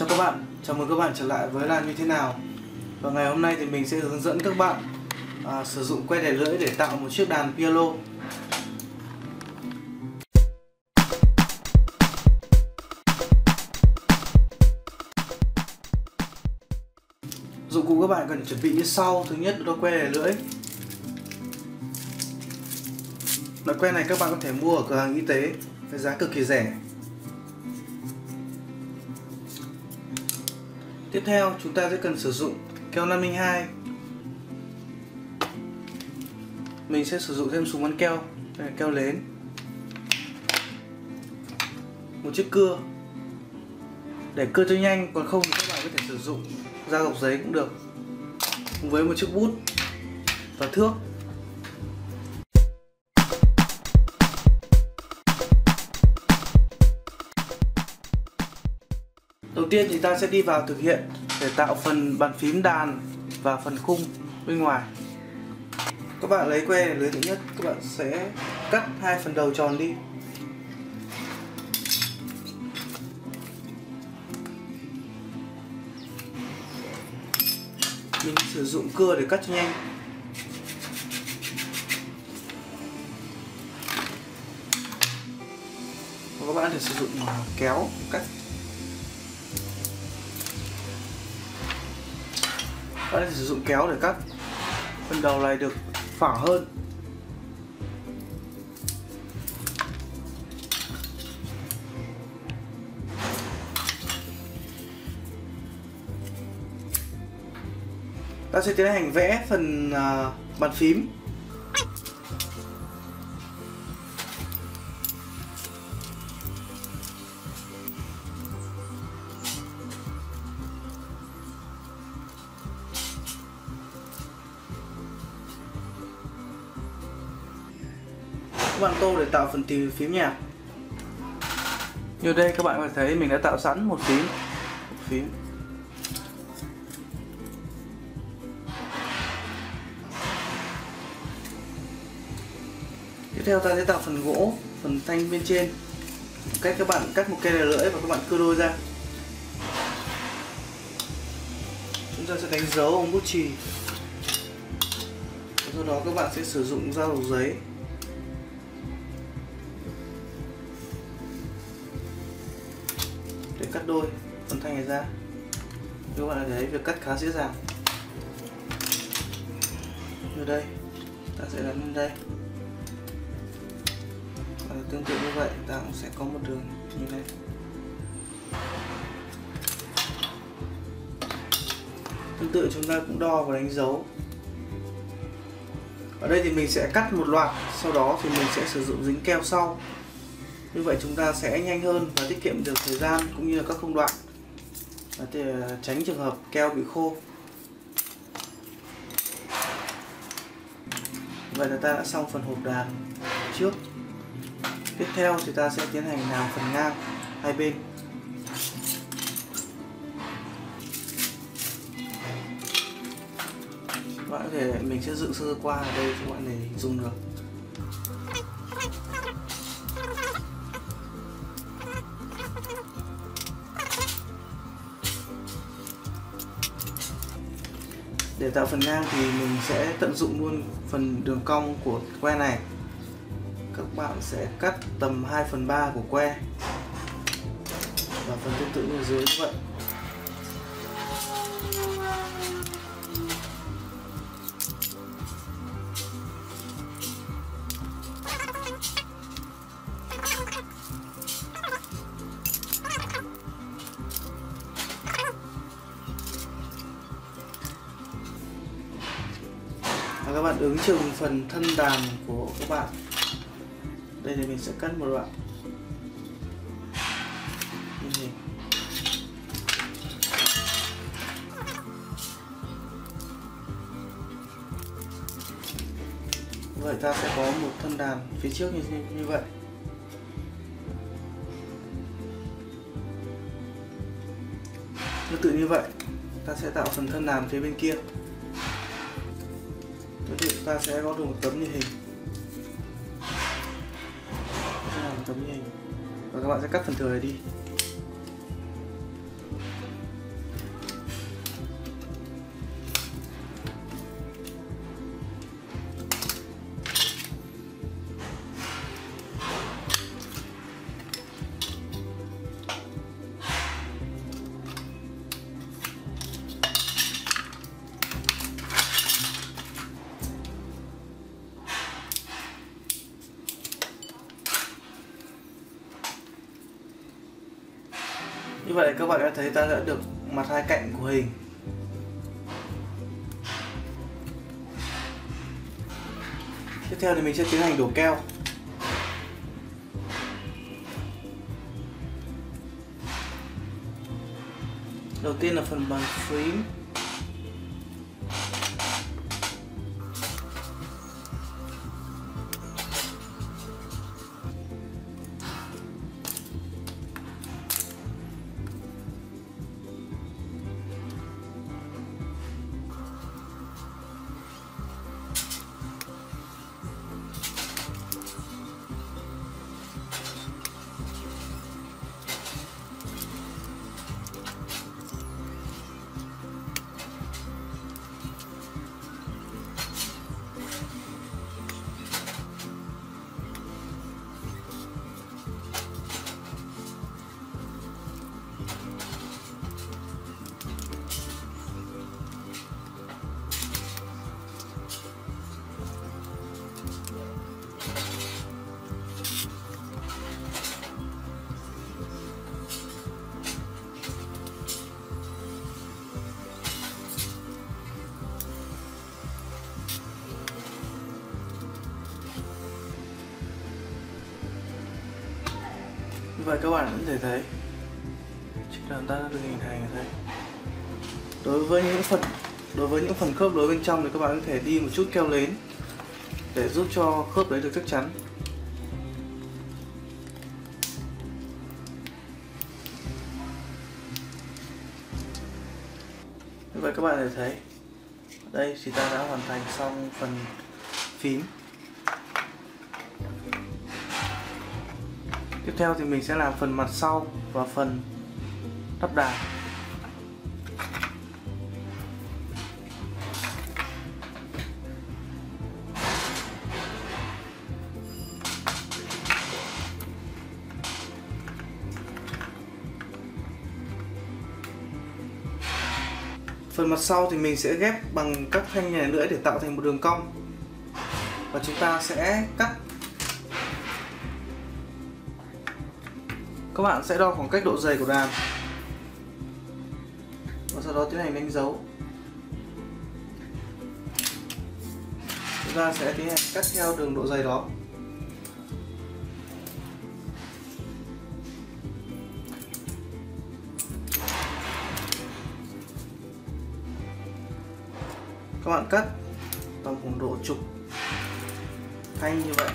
Chào các bạn, chào mừng các bạn trở lại với làm như thế nào. Và ngày hôm nay thì mình sẽ hướng dẫn các bạn à, sử dụng que đẻ lưỡi để tạo một chiếc đàn piano. Dụng cụ các bạn cần chuẩn bị như sau. Thứ nhất là que đẻ lưỡi. Loại que này các bạn có thể mua ở cửa hàng y tế với giá cực kỳ rẻ. Tiếp theo, chúng ta sẽ cần sử dụng keo 502 Mình sẽ sử dụng thêm súng bắn keo, Đây là keo lến Một chiếc cưa. Để cưa cho nhanh, Còn không thì các bạn có thể sử dụng dao dọc giấy cũng được. Cùng với một chiếc bút Và thước. Đầu tiên thì ta sẽ đi vào thực hiện để tạo phần bàn phím đàn và phần khung bên ngoài. Các bạn lấy que lưới thứ nhất, các bạn sẽ cắt hai phần đầu tròn đi. Mình sử dụng cưa để cắt cho nhanh. Và các bạn có thể sử dụng à, kéo cắt Bạn sẽ sử dụng kéo để cắt. Phần đầu này được phẳng hơn. Ta sẽ tiến hành vẽ phần uh, bàn phím. Tạo phần tìm phím nhạc. Như đây các bạn có thể thấy mình đã tạo sẵn một phím. Một phím. Tiếp theo ta sẽ tạo phần gỗ phần thanh bên trên. Cách các bạn cắt một cây lưỡi và các bạn cưa đôi ra. Chúng ta sẽ đánh dấu bằng bút chì. Sau đó các bạn sẽ sử dụng dao giấy cắt đôi, phần thanh này ra. Các bạn thấy việc cắt khá dễ dàng. Như đây, ta sẽ gắn lên đây. Và tương tự như vậy, ta cũng sẽ có một đường như này. Tương tự chúng ta cũng đo và đánh dấu. Ở đây thì mình sẽ cắt một loạt, sau đó thì mình sẽ sử dụng dính keo sau như vậy chúng ta sẽ nhanh hơn và tiết kiệm được thời gian cũng như là các công đoạn. Để à, tránh trường hợp keo bị khô. Vậy là ta đã xong phần hộp đàn trước. Tiếp theo thì ta sẽ tiến hành làm phần ngang hai bên. Bạn có thể, mình sẽ dựng sơ qua ở đây cho bạn để dùng được. Để tạo phần ngang thì mình sẽ tận dụng luôn phần đường cong của que này. Các bạn sẽ cắt tầm 2 phần 3 của que. Và phần tương tự như dưới như vậy. Đứng ứng chừng phần thân đàn của các bạn. Đây thì mình sẽ cắt một đoạn. Như vậy ta sẽ có một thân đàn phía trước như, như vậy. Tương tự như vậy ta sẽ tạo phần thân đàn phía bên kia chúng ta sẽ có được một tấm như hình. Một tấm như hình. Và các bạn sẽ cắt phần thừa này đi. Như vậy các bạn đã thấy ta đã được mặt hai cạnh của hình. Tiếp theo thì mình sẽ tiến hành đổ keo. Đầu tiên là phần bàn phím. Vậy các bạn cũng thể thấy chiếc đàn ta đã được hình thành ở đây đối với những phần, đối với những phần khớp đối bên trong thì các bạn có thể đi một chút keo lến để giúp cho khớp đấy được chắc chắn. Như vậy các bạn thể thấy, đây thì ta đã hoàn thành xong phần phím. Tiếp theo thì mình sẽ làm phần mặt sau và phần đắp đà phần mặt sau thì mình sẽ ghép bằng các thanh nhảy lưỡi để tạo thành một đường cong. Và chúng ta sẽ cắt các bạn sẽ đo khoảng cách độ dày của đàn. Và sau đó tiến hành đánh dấu. Chúng ta sẽ tiến hành cắt theo đường độ dày đó. Các bạn cắt tầm khoảng độ chục thanh như vậy.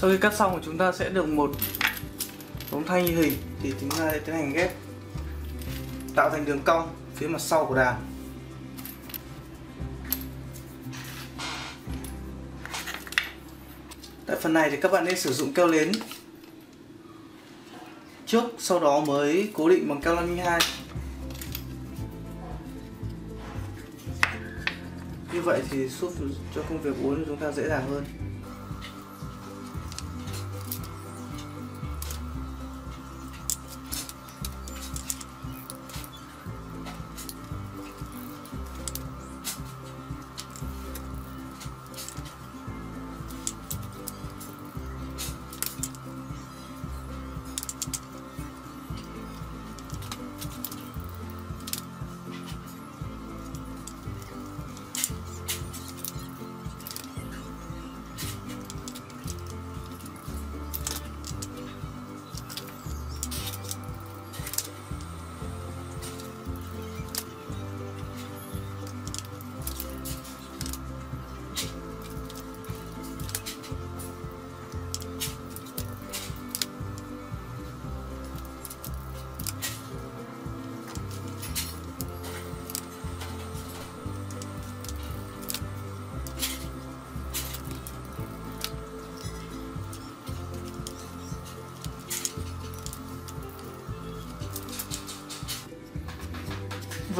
Sau khi cắt xong thì chúng ta sẽ được một ống thanh như hình thì chúng ta sẽ tiến hành ghép, tạo thành đường cong phía mặt sau của đàn. Tại phần này thì các bạn nên sử dụng keo lến trước, sau đó mới cố định bằng keo 502 như vậy thì giúp cho công việc uốn của chúng ta dễ dàng hơn.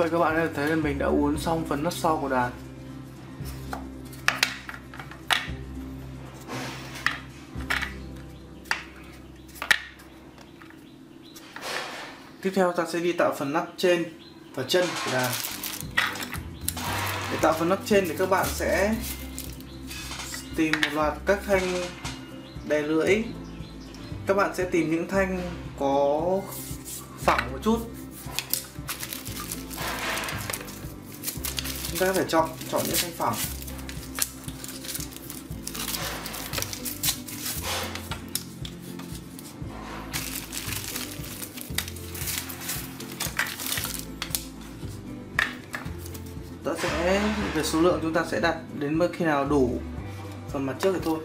vậy các bạn có thấy là mình đã uốn xong phần nắp sau của đàn. Tiếp theo ta sẽ đi tạo phần nắp trên và chân của đàn. Để tạo phần nắp trên thì các bạn sẽ tìm một loạt các thanh đè lưỡi. Các bạn sẽ tìm những thanh có phẳng một chút. Ta phải chọn chọn những thanh phẳng ta sẽ, về số lượng chúng ta sẽ đặt đến mức khi nào đủ. Phần mặt trước thì thôi.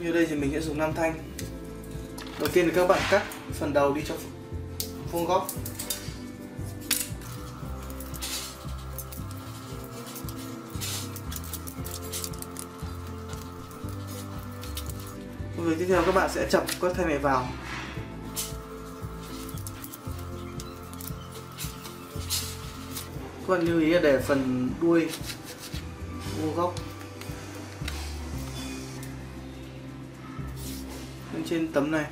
Như đây thì mình sẽ dùng 5 thanh. Đầu tiên thì các bạn cắt phần đầu đi cho vuông góc Rồi tiếp theo các bạn sẽ chập các thanh này vào. Các bạn lưu ý là để phần đuôi vuông góc lên trên tấm này.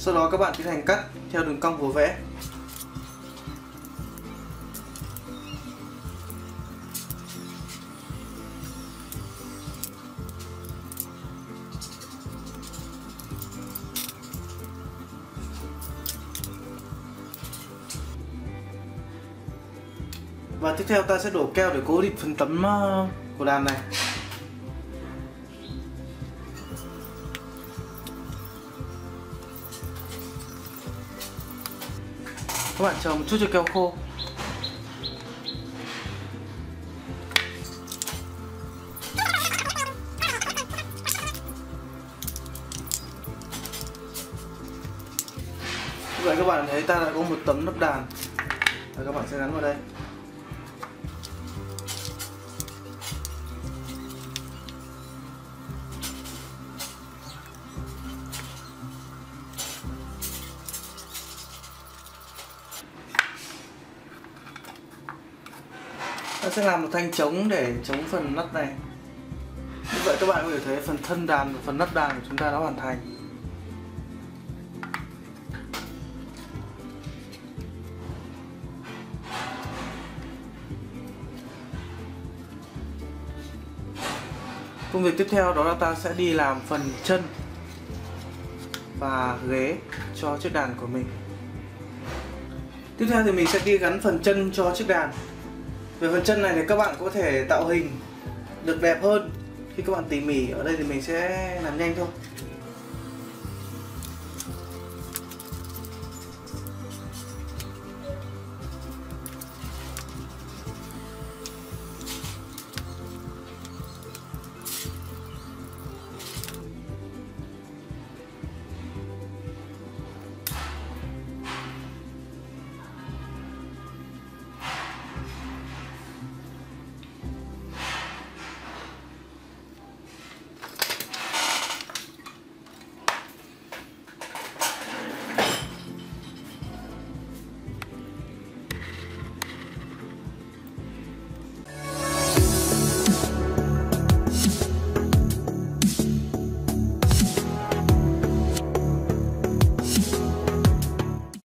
Sau đó các bạn tiến hành cắt theo đường cong vừa vẽ. Và tiếp theo ta sẽ đổ keo để cố định phần tấm ờ, của đàn này. Các bạn chờ một chút cho keo khô. Vậy các bạn thấy ta đã có một tấm nắp đàn. Và các bạn sẽ gắn vào đây. Sẽ làm một thanh trống để chống phần nắp này. Như vậy các bạn có thể thấy phần thân đàn và phần nắp đàn của chúng ta đã hoàn thành. Công việc tiếp theo đó là ta sẽ đi làm phần chân và ghế cho chiếc đàn của mình. Tiếp theo thì mình sẽ đi gắn phần chân cho chiếc đàn về phần chân này thì các bạn có thể tạo hình được đẹp hơn khi các bạn tỉ mỉ. Ở đây thì mình sẽ làm nhanh thôi.